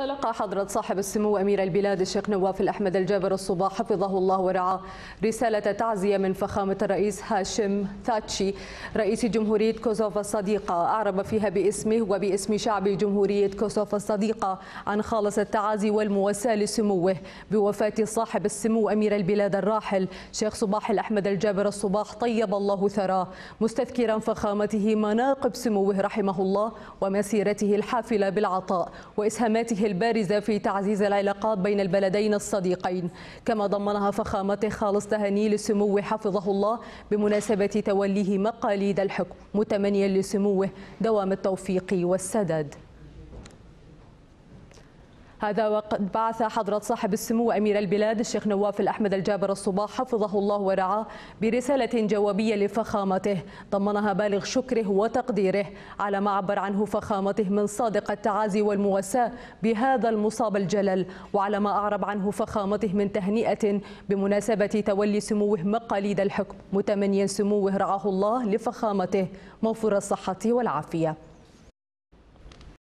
تلقى حضرة صاحب السمو أمير البلاد الشيخ نواف الأحمد الجابر الصباح حفظه الله ورعاه رسالة تعزية من فخامة الرئيس هاشم ثاتشي. رئيس جمهورية كوسوفا الصديقة أعرب فيها باسمه وباسم شعب جمهورية كوسوفا الصديقة عن خالص التعازي والمواساة لسموه. بوفاة صاحب السمو أمير البلاد الراحل شيخ صباح الأحمد الجابر الصباح طيب الله ثراه. مستذكرا فخامته مناقب سموه رحمه الله ومسيرته الحافلة بالعطاء وإسهاماته البارزة في تعزيز العلاقات بين البلدين الصديقين. كما ضمنها فخامته خالص تهاني لسموه حفظه الله بمناسبة توليه مقاليد الحكم متمنيا لسموه دوام التوفيق والسداد. هذا وقد بعث حضرة صاحب السمو أمير البلاد الشيخ نواف الأحمد الجابر الصباح حفظه الله ورعاه برسالة جوابية لفخامته. ضمنها بالغ شكره وتقديره. على ما عبر عنه فخامته من صادق التعازي والمواساة بهذا المصاب الجلل. وعلى ما أعرب عنه فخامته من تهنئة بمناسبة تولي سموه مقاليد الحكم. متمنيا سموه رعاه الله لفخامته. موفور الصحة والعافية.